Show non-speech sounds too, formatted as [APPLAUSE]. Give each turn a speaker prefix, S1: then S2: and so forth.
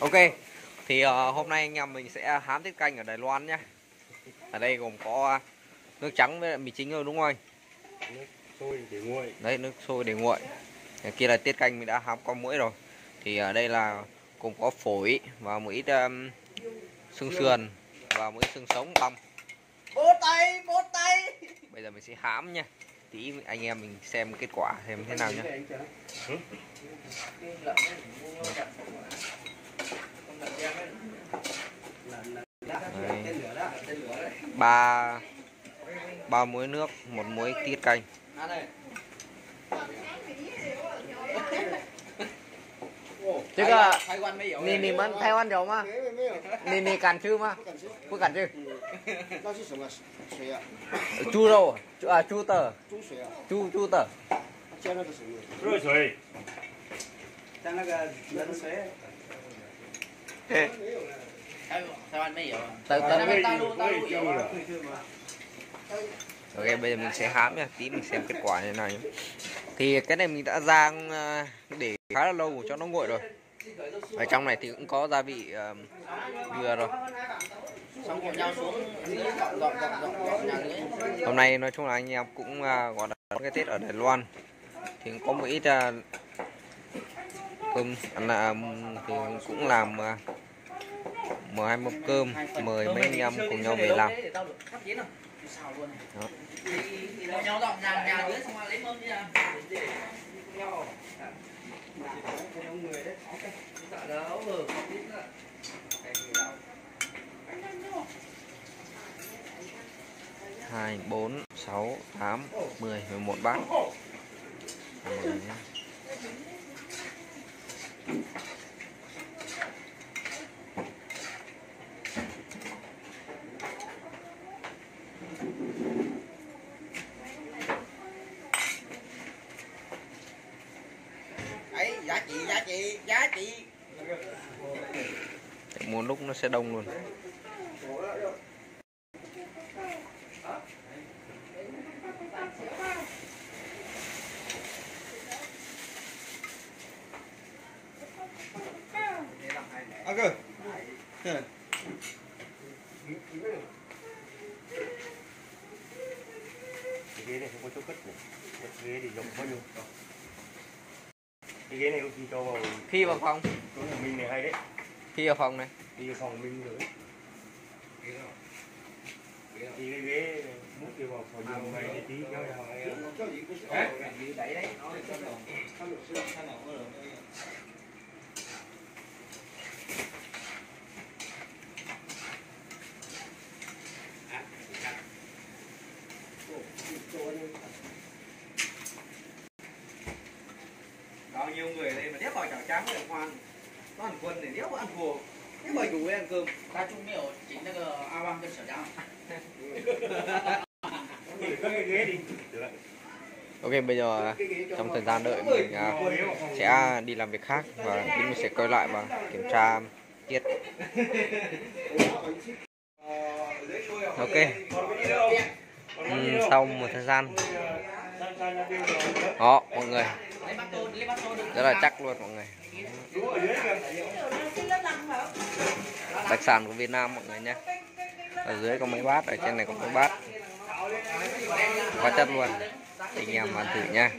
S1: Ok Thì uh, hôm nay anh em mình sẽ hám tiết canh ở Đài Loan nhé. Ở đây gồm có uh, nước trắng với mì chính rồi đúng không anh?
S2: Nước sôi để nguội.
S1: Đấy nước sôi để nguội. Ở Kia là tiết canh mình đã hám con mũi rồi. Thì ở đây là gồm có phổi và một ít um, xương sườn và một ít xương sống băm.
S3: Bố tay bố tay.
S1: Bây giờ mình sẽ hám nha Tí anh em mình xem kết quả xem thế nào nhé ba ba muối nước một muối tiết canh chứ cả ni ni mình Thái Lan rồi mà ni ni cản chư mà不敢chư
S3: 那是什么水啊？
S1: chu đâu chu à chu tờ
S3: 猪水啊？
S1: chu chu tờ
S3: 加那个什么？
S2: 热水
S3: 加那个冷水。
S4: 台 Sao anh mới hiểu? Tao tao biết.
S1: Ok bây giờ mình sẽ hám nha, tí mình xem kết quả như thế này. Thì cái này mình đã rang ờ, để khá là lâu cho nó nguội rồi. Ở trong này thì cũng có gia vị ờ, vừa rồi. Hôm nay nói chung là anh em cũng ờ, gọi là cái Tết ở Đài Loan thì cũng có một ít cơm ăn thì cũng làm mời hai mâm cơm mời mấy anh em cùng nhau về làm. Đó.
S4: À.
S1: hai bốn sáu tám mười mười một bát Để một lúc nó sẽ đông luôn.
S3: 阿哥
S2: ，cái ghế này không có chỗ cất này. Cái ghế thì rộng bao nhiêu cái ghế này có khi cho vào
S1: khi vào phòng.
S2: chỗ của mình này hay đấy.
S1: Khi vào phòng này.
S2: Đi vào phòng mình rồi. Thì cái ghế múc kia vào phòng dùng này để tí kéo ra
S4: Đẩy đấy.
S3: bao nhiêu người ở đây mà đếp vào chảo trắng này khoan có ăn quân này đếp vào ăn phù thế mời chủ với ăn cơm.
S4: Ta chung nhiều chính là a
S2: ao băng cái sở trắng [LAUGHS]
S1: Ok bây giờ trong thời gian đợi mình à, sẽ đi làm việc khác và đến mình sẽ coi lại và kiểm tra tiết. Ok. Ừ, sau một thời gian. Đó mọi người. Rất là chắc luôn mọi người. Đặc sản của Việt Nam mọi người nhé. Ở dưới có mấy bát, ở trên này có mấy bát. Quá chất luôn. Anh em ăn thử nha.